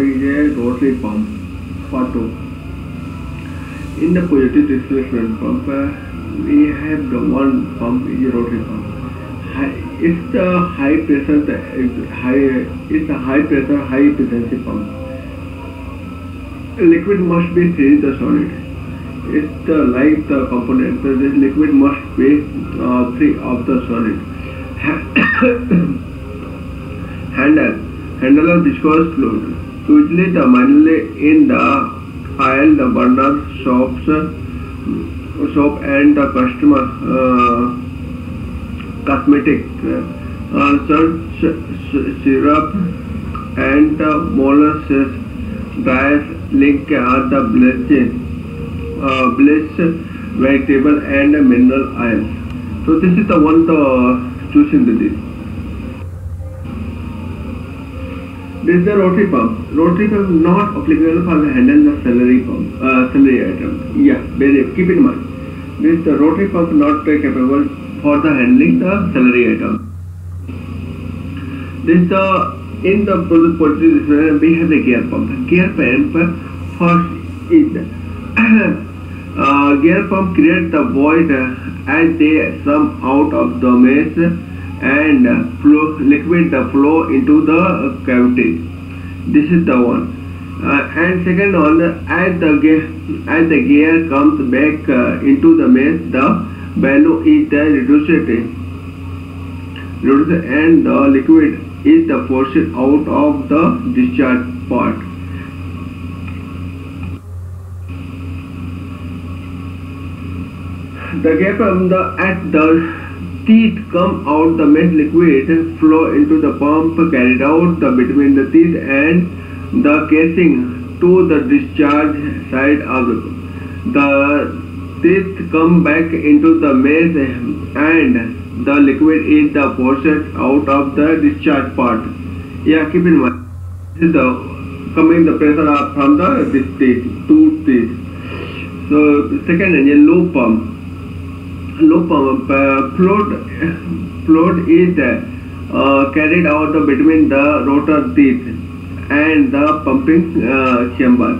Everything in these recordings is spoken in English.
Is a rotary pump, part 2. In the positive displacement pump, uh, we have the one pump is a rotary pump. High, it's the high pressure, the, it's high, it's a high pressure, high efficiency pump. Liquid must be three the solid. It's the like the component. So this liquid must be uh, three of the solid. Handle handle of viscous fluid. Usually manually in the oil, the burner, soaps, soap and the customer uh, cosmetic, uh, such syrup and the molasses, dries, link are the bleach, uh, bleach, vegetable and mineral oils. So this is the one the choosing the this. Is the rotary pump. Rotary pump not applicable for the handle the celery pump, uh, celery item. Yeah, keep in mind. This is the rotary pump not uh, capable for the handling the celery item. This the in the quality we have the gear pump. Gear pump first is uh, gear pump creates the void uh, as they come out of the mesh and uh, flow liquid the flow into the cavity. This is the one. Uh, and second one, as the gear as the gear comes back uh, into the mesh, the value is the reduced, reduced and the liquid is the forced out of the discharge part. The gap from the at the teeth come out the mesh liquid flow into the pump carried out the between the teeth and the casing to the discharge side of the the teeth come back into the mesh and the liquid is the forced out of the discharge part. Yeah, keep in mind. This is the coming the pressure up from the this teeth, two teeth. So second engine lobe pump. Lobe pump uh, float float is uh, carried out between the rotor teeth and the pumping uh, chamber.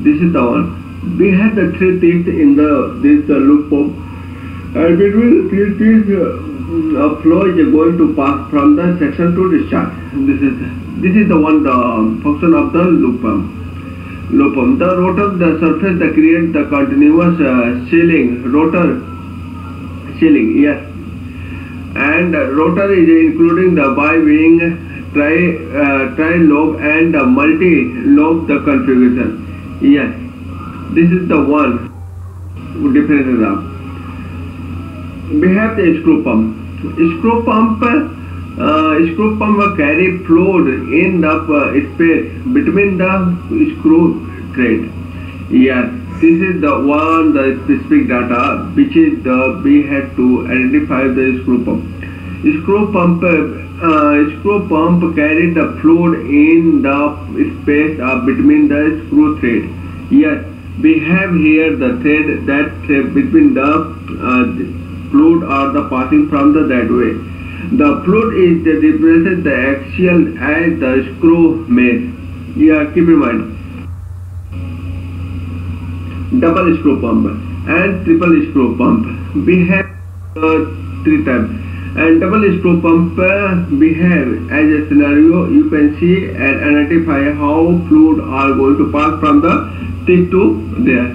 This is the one. We have the three teeth in the this uh, lobe pump, and between three teeth, uh, a flow is going to pass from the section to discharge. This is this is the one the function of the lobe pump. Lobe pump. The rotor, the surface, the create the continuous uh, rotor sealing. Yes, and uh, rotor is including the bi-wing, tri uh, tri-lobe and uh, multi-lobe the configuration. Yes, this is the one difference of. We have the screw pump. Screw pump. Uh, screw pump carry fluid in the uh, space between the screw thread. Yes, this is the one the specific data which is the we had to identify the screw pump. Screw pump uh, screw pump carry the fluid in the space uh, between the screw thread. Yes, we have here the thread that between the uh, fluid or the passing from the that way. The fluid is the represent the axial as the screw mesh. Yeah, keep in mind double screw pump and triple screw pump. We have uh, three types. And double screw pump uh, we have as a scenario you can see and identify how fluid are going to pass from the teeth to there.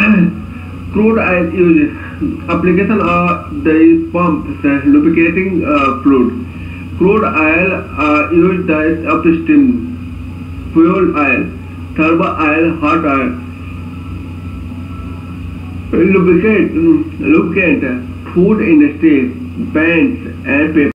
Crude oil use application of the pump uh, lubricating uh, fluid. Crude oil uh, used as upstream fuel oil turbo oil, hot oil, lubricant, lubricant, food industry, bands and paper.